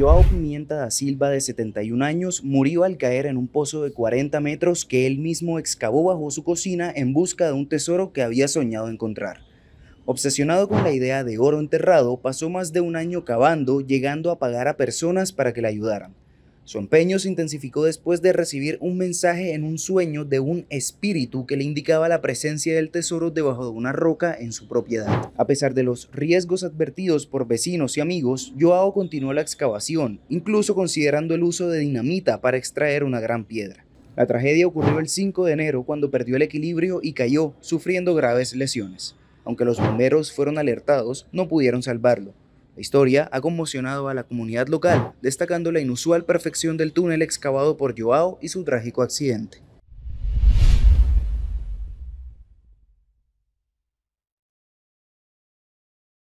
Joao Pimienta da Silva, de 71 años, murió al caer en un pozo de 40 metros que él mismo excavó bajo su cocina en busca de un tesoro que había soñado encontrar. Obsesionado con la idea de oro enterrado, pasó más de un año cavando, llegando a pagar a personas para que le ayudaran. Su empeño se intensificó después de recibir un mensaje en un sueño de un espíritu que le indicaba la presencia del tesoro debajo de una roca en su propiedad. A pesar de los riesgos advertidos por vecinos y amigos, Joao continuó la excavación, incluso considerando el uso de dinamita para extraer una gran piedra. La tragedia ocurrió el 5 de enero cuando perdió el equilibrio y cayó, sufriendo graves lesiones. Aunque los bomberos fueron alertados, no pudieron salvarlo. La historia ha conmocionado a la comunidad local, destacando la inusual perfección del túnel excavado por Joao y su trágico accidente.